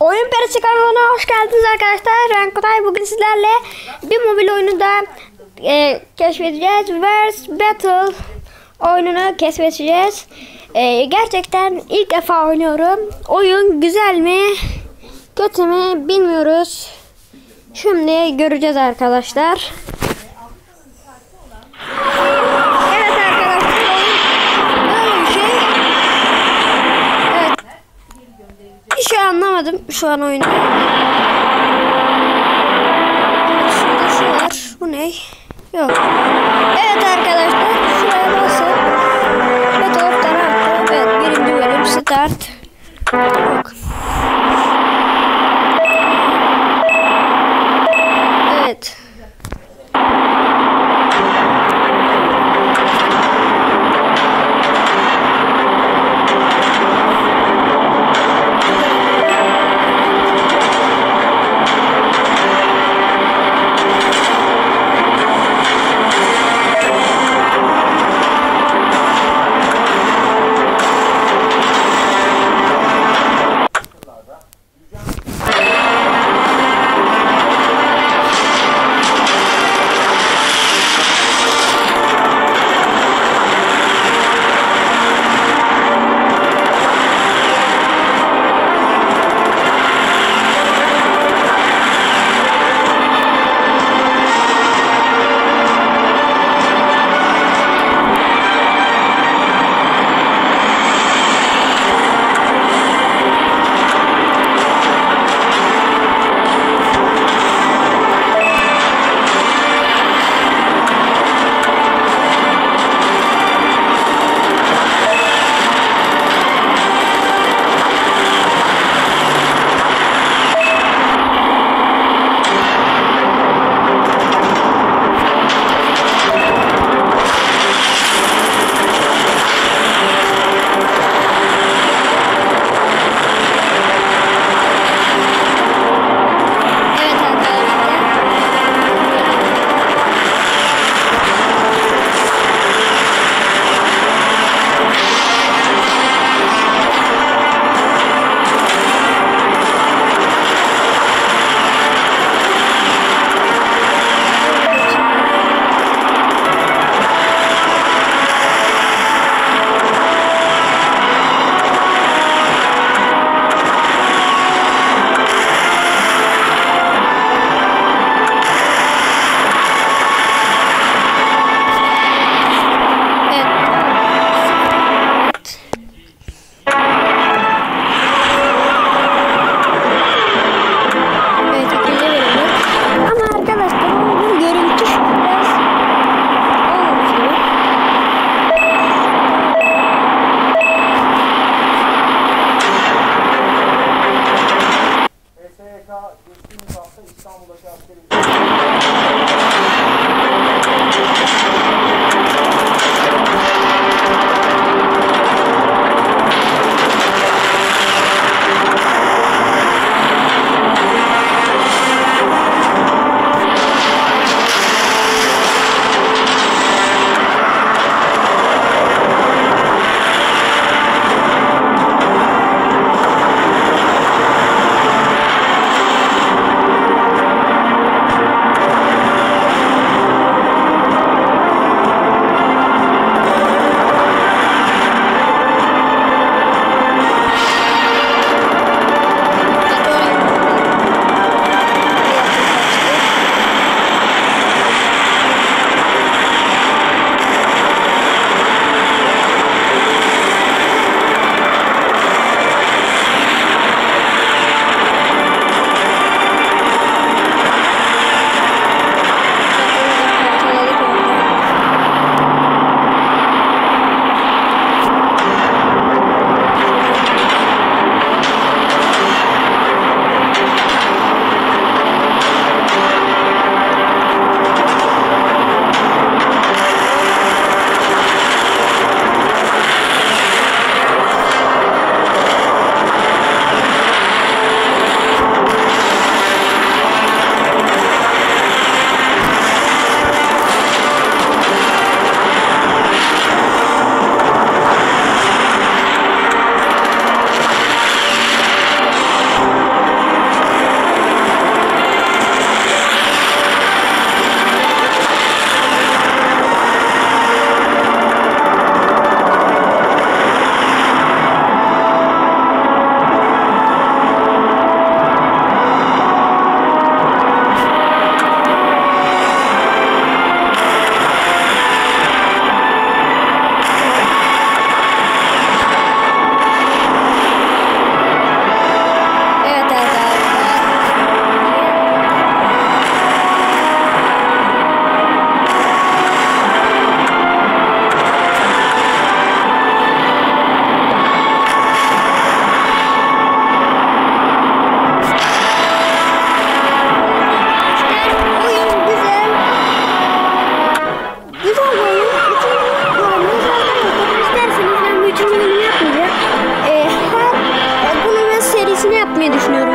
Oyun Perisi kanalına hoş geldiniz arkadaşlar. Ben Kutay. Bugün sizlerle bir mobil oyunu da e, keşfedeceğiz. Verse Battle oyununu keşfedeceğiz. E, gerçekten ilk defa oynuyorum. Oyun güzel mi, kötü mü bilmiyoruz. Şimdi göreceğiz arkadaşlar. Evet arkadaşlar oyun böyle bir şey. Evet bir anlamadım şu an oyunu. Evet, şurada şu var. Bu ne? Yok. Evet arkadaşlar şuraya basın. Battle of Taranto. Evet birinci bölüm start. Yok. Zira geçtiğimiz hafta İstanbul'daki askeri... yetmedi düşünüyorum.